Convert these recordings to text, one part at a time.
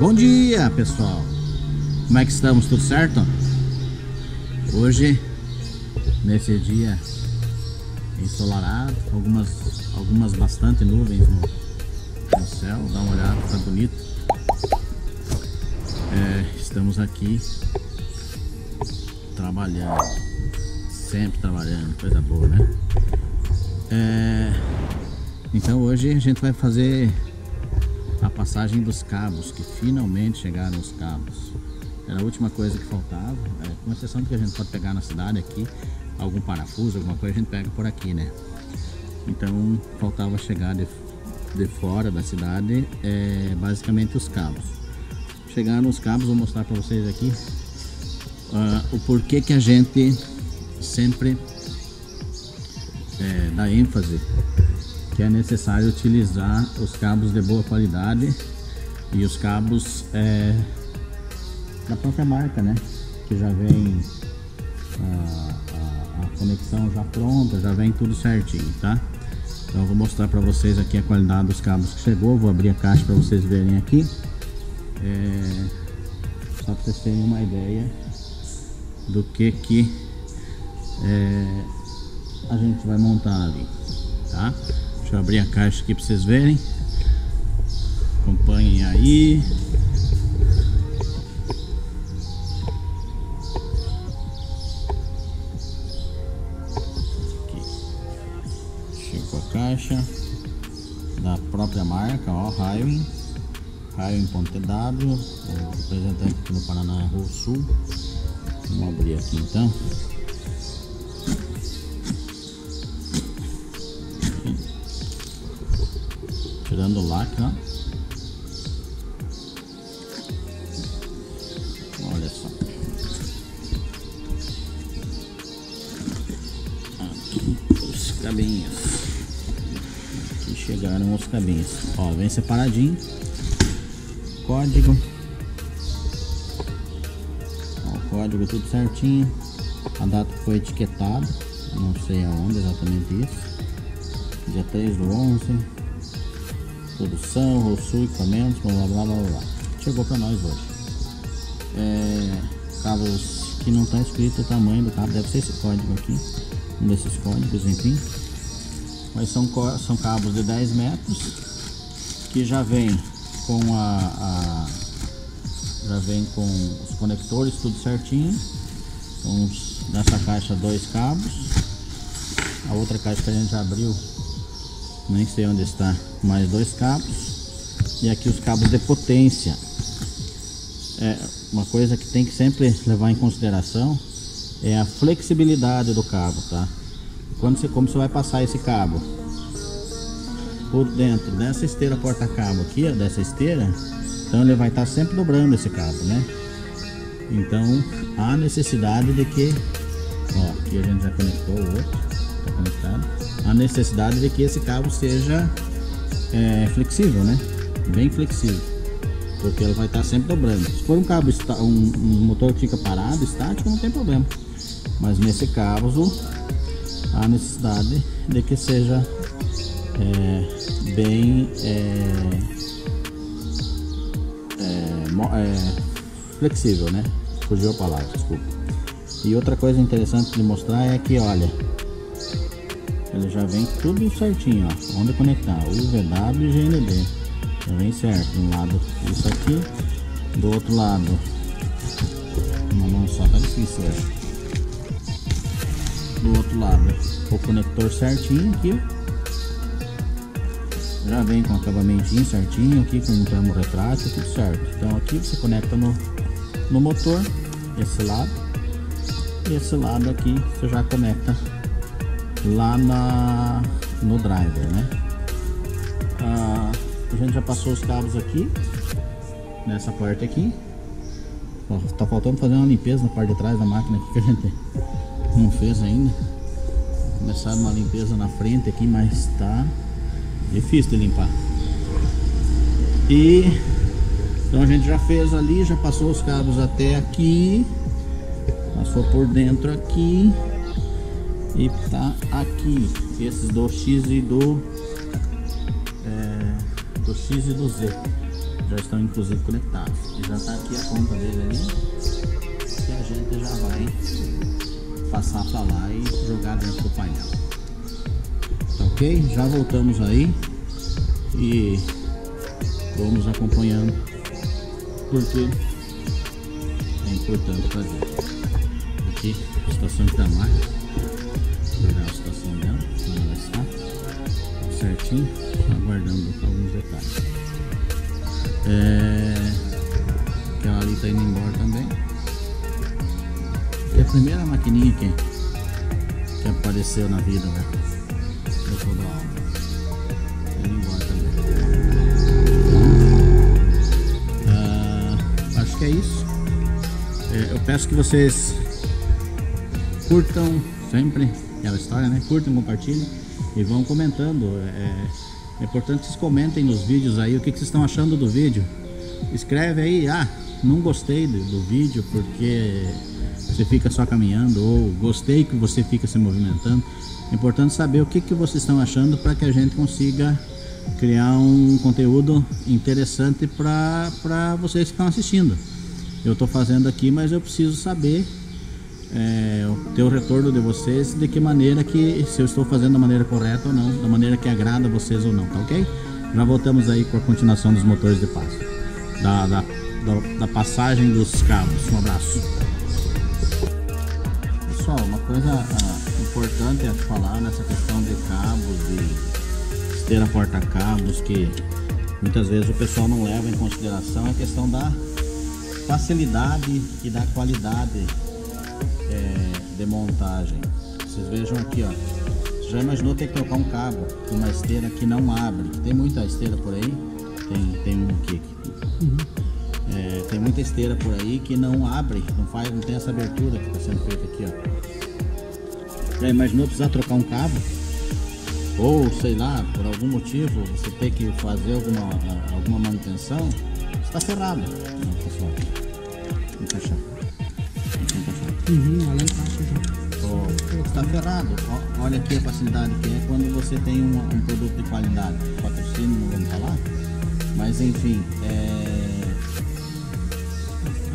Bom dia, pessoal. Como é que estamos? Tudo certo? Hoje, nesse dia ensolarado, algumas, algumas bastante nuvens no, no céu. Dá uma olhada, tá bonito. É, estamos aqui trabalhando, sempre trabalhando, coisa boa, né? É, então hoje a gente vai fazer a passagem dos cabos, que finalmente chegaram os cabos. Era a última coisa que faltava, é, com exceção do que a gente pode pegar na cidade aqui, algum parafuso, alguma coisa a gente pega por aqui, né? Então faltava chegar de, de fora da cidade, é, basicamente os cabos. Chegaram os cabos, vou mostrar para vocês aqui uh, o porquê que a gente sempre é, dá ênfase que é necessário utilizar os cabos de boa qualidade e os cabos é, da própria marca, né? Que já vem a, a, a, conexão já pronta, já vem tudo certinho, tá? Então eu vou mostrar para vocês aqui a qualidade dos cabos que chegou, vou abrir a caixa para vocês verem aqui. É, só para vocês terem uma ideia do que que é, a gente vai montar ali, tá? Deixa eu abrir a caixa aqui para vocês verem. Acompanhem aí. Chegou a caixa da própria marca, ó, Highway. Highway.tw, o representante aqui no Paraná Sul. Vamos abrir aqui então. Tirando ó. Olha só. Aqui os cabinhos. Aqui chegaram os cabinhos. Ó, vem separadinho. Código. Ó, o código tudo certinho. A data foi etiquetada. Não sei aonde exatamente isso. Dia 3 do 11 produção, Rosul, equipamentos, blá blá blá blá blá. Chegou para nós hoje. É, cabos que não está escrito o tamanho do cabo, deve ser esse código aqui, um desses códigos, enfim. Mas são, são cabos de 10 metros que já vem com a, a já vem com os conectores tudo certinho. Então, nessa caixa dois cabos. A outra caixa que a gente abriu nem sei onde está, mais dois cabos. E aqui os cabos de potência. É uma coisa que tem que sempre levar em consideração é a flexibilidade do cabo, tá? Quando você, como você vai passar esse cabo? Por dentro dessa esteira porta-cabo aqui, dessa esteira, então ele vai estar sempre dobrando esse cabo, né? Então há necessidade de que, ó, aqui a gente já conectou o outro, está conectado a necessidade de que esse cabo seja é, flexível, né? Bem flexível, porque ele vai estar sempre dobrando. Se for um cabo, um, um motor que fica parado, estático, não tem problema. Mas nesse cabo, há necessidade de que seja é, bem é, é, é, flexível, né? Fugiu a palavra, desculpa. E outra coisa interessante de mostrar é que, olha, ele já vem tudo certinho, ó. Onde conectar, UVW e GND. Já vem certo. De um lado isso aqui, do outro lado. Uma mão só tá difícil, velho. Do outro lado, o conector certinho aqui, Já vem com acabamentinho certinho aqui, com um termo retrátil, tudo certo. Então aqui você conecta no, no motor, esse lado. E esse lado aqui você já conecta lá na, no driver, né? Ah, a gente já passou os cabos aqui, nessa parte aqui. Ó, tá faltando fazer uma limpeza na parte de trás da máquina aqui que a gente não fez ainda. Começar uma limpeza na frente aqui, mas tá difícil de limpar. E então a gente já fez ali, já passou os cabos até aqui, passou por dentro aqui e tá aqui esses do X e do é, do X e do Z já estão inclusive conectados. E já está aqui a conta dele ali, que a gente já vai passar para lá e jogar dentro do painel. Tá ok? Já voltamos aí e vamos acompanhando porque é importante fazer. Aqui, estação de tamanho, olhar a estação dela, como ela está, certinho, aguardando alguns detalhes. É, aquela ali está indo embora também. É a primeira maquininha que, que apareceu na vida, né? Eu sou da alma. Tá indo embora também. Ah, acho que é isso. É, eu peço que vocês curtam sempre aquela história, né? Curtam, compartilhem e vão comentando. É, é importante que vocês comentem nos vídeos aí o que, que vocês estão achando do vídeo. Escreve aí, ah, não gostei do, do vídeo porque você fica só caminhando ou gostei que você fica se movimentando. É importante saber o que, que vocês estão achando para que a gente consiga criar um conteúdo interessante para vocês que estão assistindo. Eu estou fazendo aqui, mas eu preciso saber é, ter o retorno de vocês de que maneira que se eu estou fazendo da maneira correta ou não, da maneira que agrada vocês ou não, tá ok? Já voltamos aí com a continuação dos motores de passo, da, da, da, da passagem dos cabos. Um abraço. Pessoal, uma coisa ah, importante a falar nessa questão de cabos, de esteira porta-cabos, que muitas vezes o pessoal não leva em consideração é a questão da facilidade e da qualidade é, de montagem. Vocês vejam aqui, ó. Você já imaginou ter que trocar um cabo de uma esteira que não abre? Tem muita esteira por aí. Tem, tem um aqui. Uhum. É, tem muita esteira por aí que não abre, não faz, não tem essa abertura que está sendo feita aqui, ó. Já imaginou precisar trocar um cabo? Ou sei lá, por algum motivo você tem que fazer alguma, alguma manutenção? Está ferrado. Não, pessoal. Vou fechar. Uhum, embaixo já. Oh, tá ferrado. olha aqui a facilidade que é quando você tem um, um produto de qualidade. Patrocínio, não vamos falar. Mas enfim, é...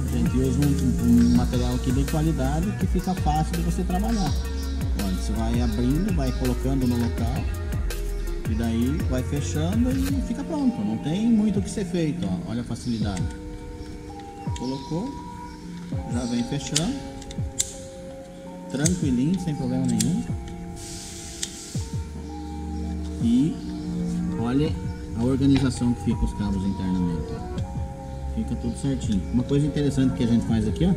a gente usa um, um, material aqui de qualidade que fica fácil de você trabalhar. Olha, você vai abrindo, vai colocando no local. E daí vai fechando e fica pronto. Não tem muito o que ser feito. Ó. Olha a facilidade. Colocou, já vem fechando tranquilinho, sem problema nenhum. E olha a organização que fica os cabos internamente. Fica tudo certinho. Uma coisa interessante que a gente faz aqui, ó,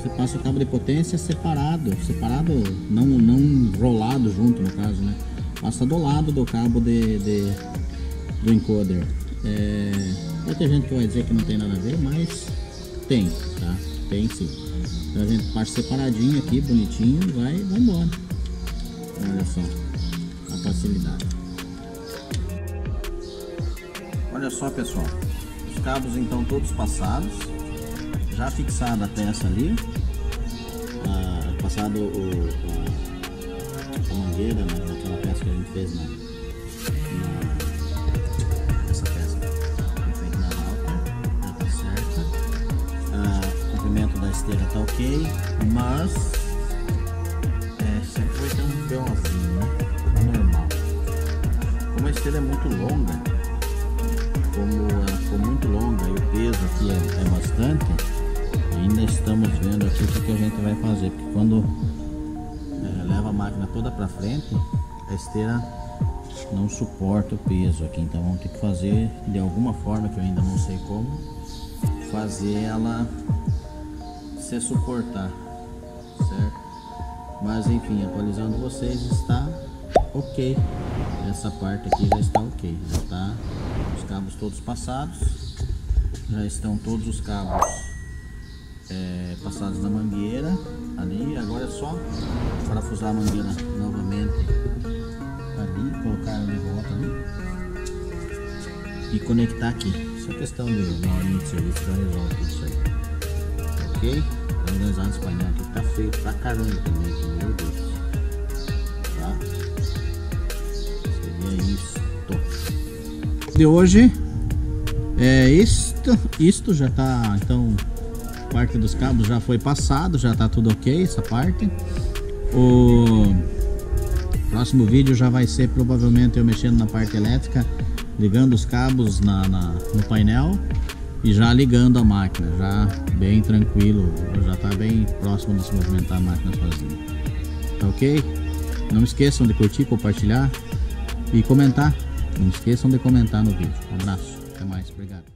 você passa o cabo de potência separado, separado, não, não rolado junto no caso, né? Passa do lado do cabo de, de do encoder. É, vai ter gente que vai dizer que não tem nada a ver, mas tem, tá? Sim. Então a gente passa separadinho aqui, bonitinho, vai, vai embora. Olha só a facilidade. Olha só pessoal, os cabos então todos passados, já fixada a peça ali, ah, passado o, a, a mangueira né, naquela peça que a gente fez na, na esteira tá ok, mas é, sempre vai ter um peãozinho, né? Normal. Como a esteira é muito longa, como ela ficou muito longa e o peso aqui é, é bastante, ainda estamos vendo aqui o que a gente vai fazer, porque quando é, leva a máquina toda para frente, a esteira não suporta o peso aqui, então vamos ter que fazer de alguma forma que eu ainda não sei como, fazer ela se suportar, certo? Mas enfim, atualizando vocês, está ok. Essa parte aqui já está ok, já está os cabos todos passados, já estão todos os cabos é, passados na mangueira ali. Agora é só parafusar a mangueira novamente ali, colocar de volta ali e conectar aqui. Só questão de uma horinha de serviço já resolve tudo isso aí ok? Esse painel aqui tá feio pra caramba também, meu Deus. Tá? Seria isso. De hoje É, isto, isto já tá, então, parte dos cabos já foi passado, já tá tudo ok essa parte. O próximo vídeo já vai ser provavelmente eu mexendo na parte elétrica, ligando os cabos na, na no painel e já ligando a máquina, já bem tranquilo, já tá bem próximo de se movimentar a máquina sozinha. Tá ok? Não esqueçam de curtir, compartilhar e comentar. Não esqueçam de comentar no vídeo. Um abraço. Até mais. Obrigado.